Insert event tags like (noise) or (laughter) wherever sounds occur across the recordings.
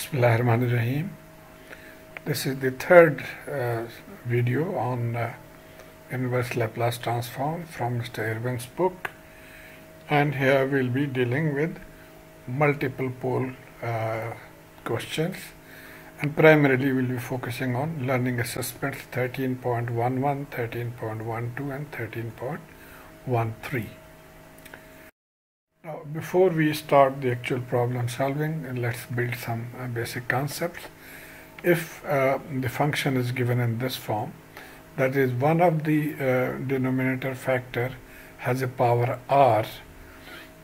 Bismillahirrahmanirrahim. This is the third uh, video on uh, inverse Laplace transform from Mr. Irwin's book and here we'll be dealing with multiple pole uh, questions and primarily we'll be focusing on learning assessments 13.11, 13.12 and 13.13. Before we start the actual problem solving, let's build some uh, basic concepts. If uh, the function is given in this form, that is one of the uh, denominator factor has a power r,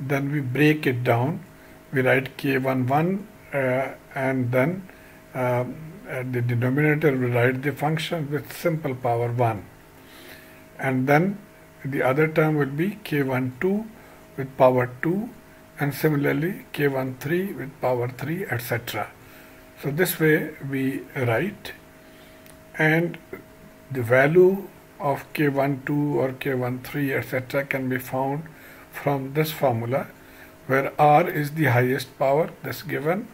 then we break it down. We write k11 uh, and then um, the denominator we write the function with simple power 1 and then the other term will be k12 with power 2 and similarly k13 with power 3 etc. So this way we write and the value of k12 or k13 etc. can be found from this formula where r is the highest power that's given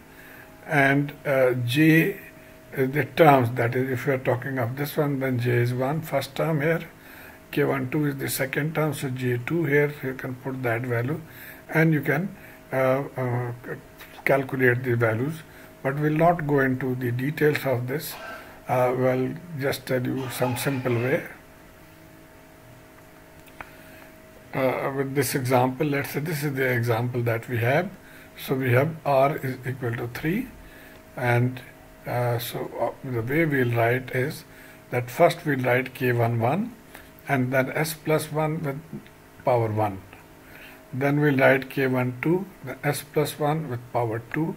and uh, j is the terms that is if you are talking of this one then j is one first term here k12 is the second term so j2 here you can put that value. And you can uh, uh, calculate the values. But we'll not go into the details of this. Uh, we'll just tell you some simple way. Uh, with this example let's say this is the example that we have. So we have r is equal to 3 and uh, so uh, the way we'll write is that first we'll write k11 and then s plus 1 with power 1. Then we'll write k12, the s plus 1 with power 2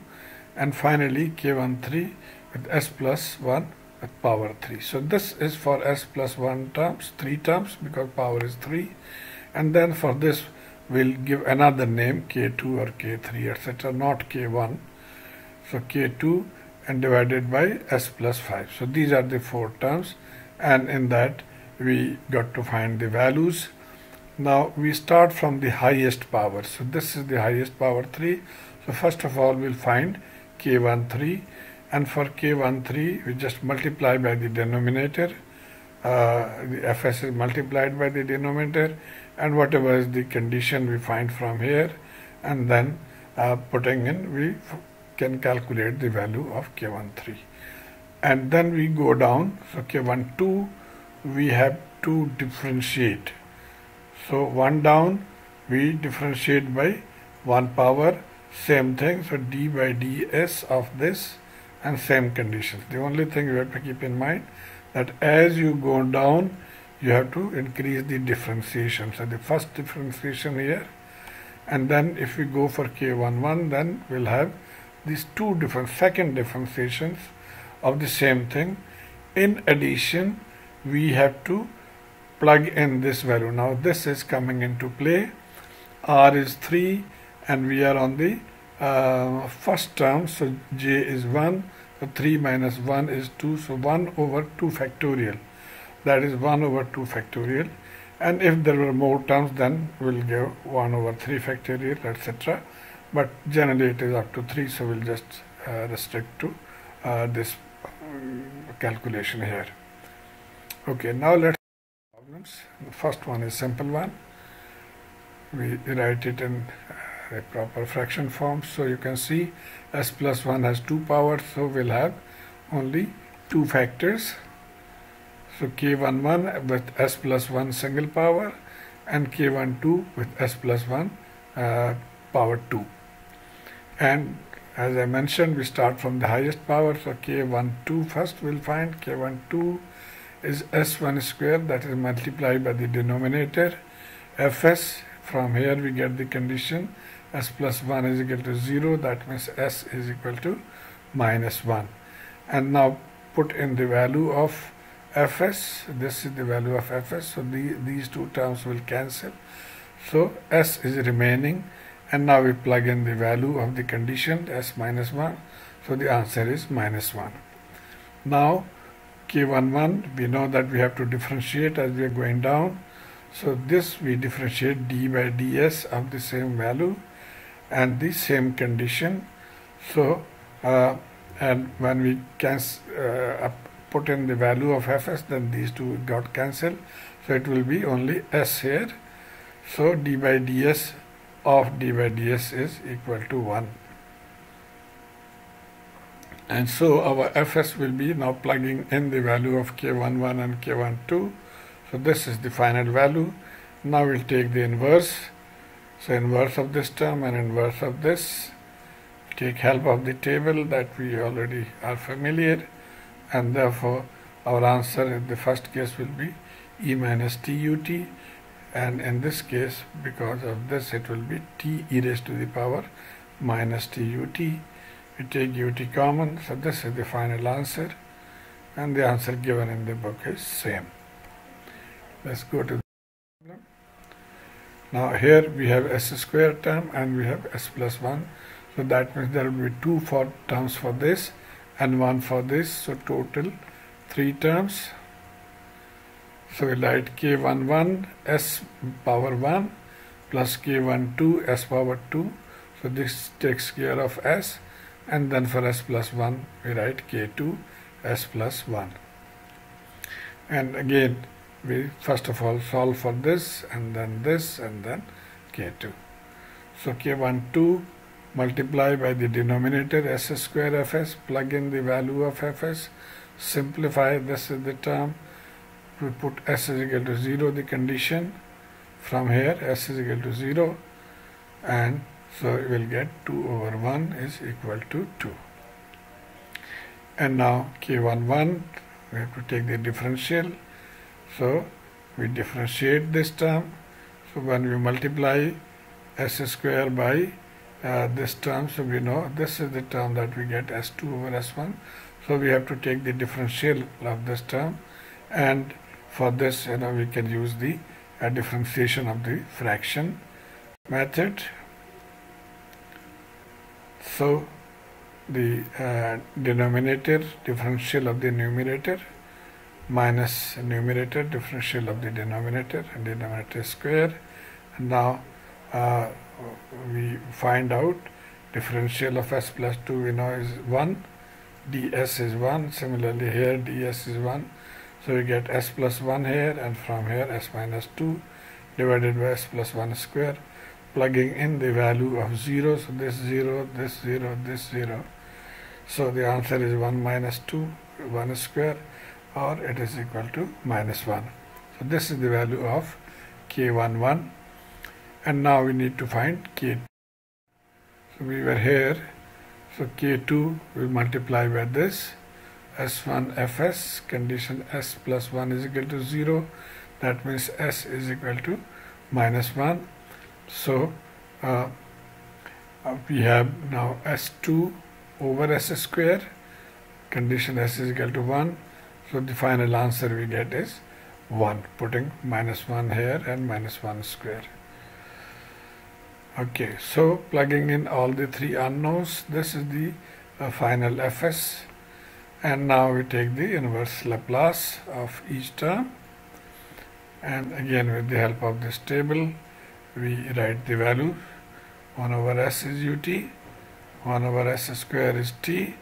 and finally k13 with s plus 1 with power 3. So this is for s plus 1 terms, 3 terms because power is 3 and then for this we'll give another name k2 or k3 etc not k1 so k2 and divided by s plus 5 so these are the four terms and in that we got to find the values. Now we start from the highest power. So this is the highest power 3 so first of all we'll find k13 and for k13 we just multiply by the denominator. Uh, the fs is multiplied by the denominator. And whatever is the condition we find from here. And then uh, putting in we can calculate the value of k13 and then we go down. So k12 we have to differentiate. So 1 down we differentiate by 1 power same thing so d by ds of this and same conditions. The only thing you have to keep in mind that as you go down you have to increase the differentiation. So the first differentiation here and then if we go for k11 then we'll have these two different second differentiations of the same thing. In addition we have to plug in this value. Now this is coming into play. R is 3 and we are on the uh, first term so j is 1 so 3 minus 1 is 2 so 1 over 2 factorial that is 1 over 2 factorial and if there were more terms then we'll give 1 over 3 factorial etc but generally it is up to 3 so we'll just uh, restrict to uh, this um, calculation here okay now let's problems. The first one is simple one. We write it in a proper fraction form. So you can see s plus 1 has two powers so we'll have only two factors. So k11 with s plus 1 single power and k12 with s plus 1 uh, power 2 and as I mentioned we start from the highest power. So k12 first we'll find k12 is s1 square that is multiplied by the denominator. Fs from here we get the condition. S plus 1 is equal to 0 that means s is equal to minus 1 and now put in the value of fs. This is the value of fs. So the, these two terms will cancel. So s is remaining. And now we plug in the value of the condition s minus 1 so the answer is minus 1 now k11 we know that we have to differentiate as we are going down. So this we differentiate d by ds of the same value and the same condition. So uh, and when we can uh, put in the value of fs then these two got cancelled. So it will be only s here. So d by ds of d by ds is equal to 1 and so our fs will be now plugging in the value of k11 and k12 so this is the final value. Now we'll take the inverse. So inverse of this term and inverse of this. Take help of the table that we already are familiar. And therefore our answer in the first case will be e minus tut and in this case because of this it will be t e raised to the power minus tut we take ut common so this is the final answer and the answer given in the book is same. Let's go to the problem. Now here we have s square term and we have s plus 1 so that means there will be two for terms for this and one for this. So total three terms. So we write k11 s power 1 plus k12 s power 2 so this takes care of s and then for s plus 1 we write k2 s plus 1 and again we first of all solve for this and then this and then k2 so k12 multiply by the denominator s square fs plug in the value of fs simplify this is the term. We put s is equal to 0 the condition. From here s is equal to 0 and so we will get 2 over 1 is equal to 2. And now k11, we have to take the differential. So we differentiate this term. So when we multiply s square by uh, this term, so we know this is the term that we get s2 over s1. So we have to take the differential of this term and for this you know we can use the uh, differentiation of the fraction method so the uh, denominator differential of the numerator minus numerator differential of the denominator and denominator square. And now uh, we find out differential of s plus 2 we know is 1 ds is 1 similarly here ds is 1 so we get s plus 1 here and from here s minus 2 divided by s plus 1 square plugging in the value of 0 so this 0 this 0 this 0 so the answer is 1 minus 2 1 square or it is equal to minus 1 so this is the value of k11 and now we need to find k so we were here. So k2 will multiply by this. S1 fs condition s plus 1 is equal to 0 that means s is equal to minus 1 so uh, uh, we have now S2 over S square. Condition S is equal to 1 so the final answer we get is 1 putting minus 1 here and minus 1 square. Okay so plugging in all the three unknowns this is the uh, final fs. And now we take the inverse Laplace of each term. And again with the help of this table we write the value. 1 over s is ut. 1 over s square is t.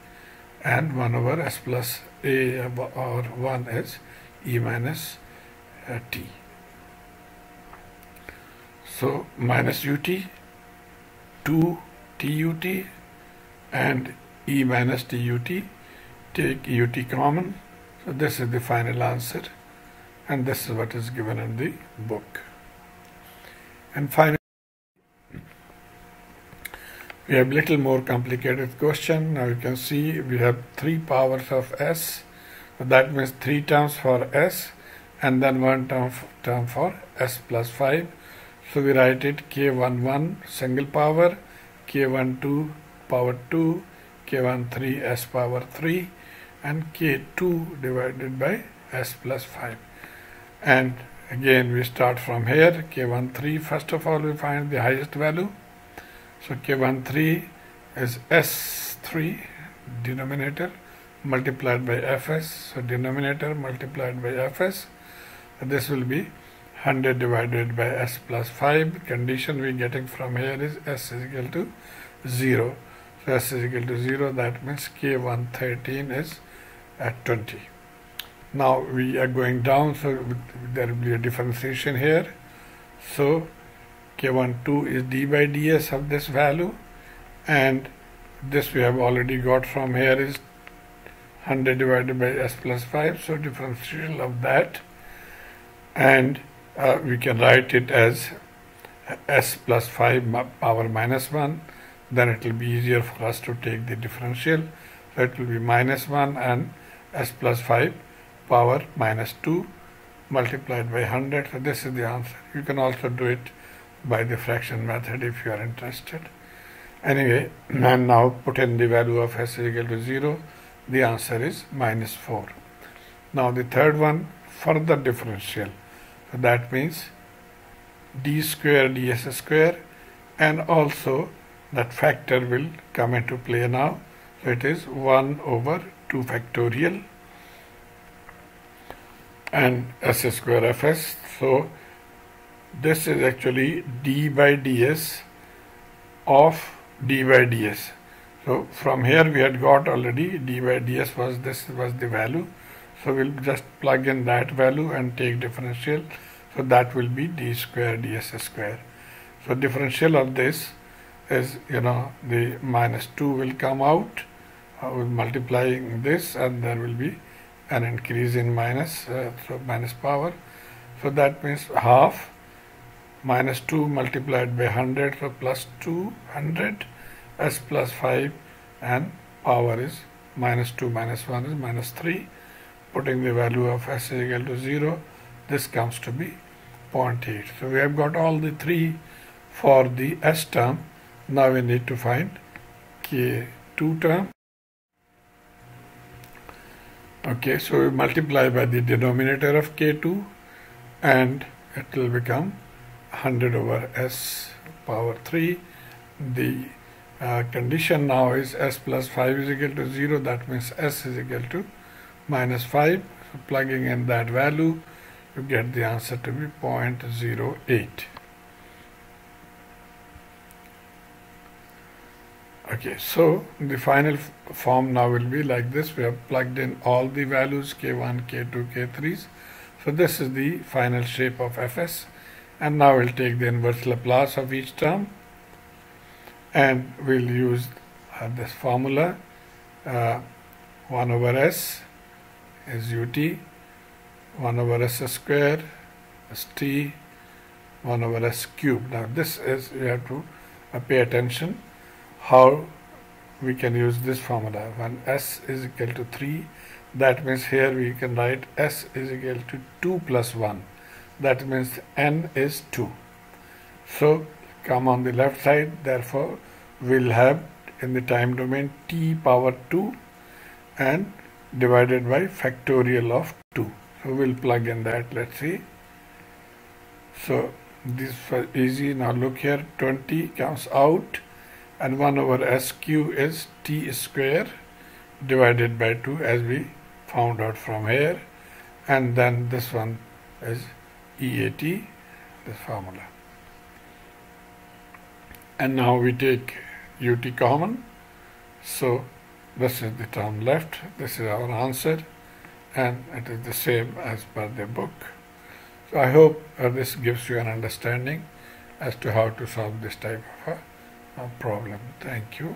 And 1 over s plus a or 1 is e minus uh, t. So minus ut 2 tut and e minus tut take ut common. So this is the final answer and this is what is given in the book and finally, we have a little more complicated question. Now you can see we have three powers of s. So that means three terms for s and then one term, term for s plus 5. So we write it k11 single power, k12 power 2, k13 s power 3 and k2 divided by s plus 5. And Again we start from here, K13 first of all we find the highest value. So K13 is S3 denominator multiplied by Fs. So denominator multiplied by Fs. This will be 100 divided by S plus 5. Condition we getting from here is S is equal to 0. So s is equal to 0, that means k113 is at 20. Now we are going down, so there will be a differentiation here. So k12 is d by ds of this value and this we have already got from here is 100 divided by s plus 5 so differential of that. And uh, we can write it as s plus 5 power minus 1 then it will be easier for us to take the differential. So it will be minus 1 and s plus 5 power minus 2 multiplied by 100 so this is the answer. You can also do it by the fraction method if you are interested. Anyway (clears throat) and now put in the value of s is equal to 0 the answer is minus 4 now the third one further differential. So that means d square ds square and also that factor will come into play now. So it is 1 over 2 factorial and s square fs so this is actually d by ds of d by ds. So from here we had got already d by ds was this was the value. So we'll just plug in that value and take differential. So that will be d square ds square. So differential of this is you know the minus 2 will come out uh, with multiplying this and there will be an increase in minus uh, so minus power. So that means half minus 2 multiplied by 100 so plus 200 s plus 5 and power is minus 2 minus 1 is minus 3 putting the value of s is equal to 0 this comes to be 0.8 so we have got all the three for the s term. Now we need to find k2 term okay so we multiply by the denominator of k2 and it will become 100 over s power 3 the uh, condition now is s plus 5 is equal to 0 that means s is equal to minus 5 so plugging in that value you get the answer to be 0.08 okay so the final form now will be like this. We have plugged in all the values k1 k2 k3s so this is the final shape of fs and now we'll take the inverse Laplace of each term. And we'll use uh, this formula uh, 1 over s is ut 1 over s square is t 1 over s cube now this is you have to uh, pay attention how we can use this formula. When s is equal to 3 that means here we can write s is equal to 2 plus 1 that means n is 2 so come on the left side therefore we'll have in the time domain t power 2 and divided by factorial of 2 so we'll plug in that let's see. So this was easy. Now look here 20 comes out and 1 over sq is t square divided by 2 as we found out from here and then this one is EAT, this formula. And now we take UT common. So this is the term left, this is our answer, and it is the same as per the book. So I hope uh, this gives you an understanding as to how to solve this type of a, a problem. Thank you.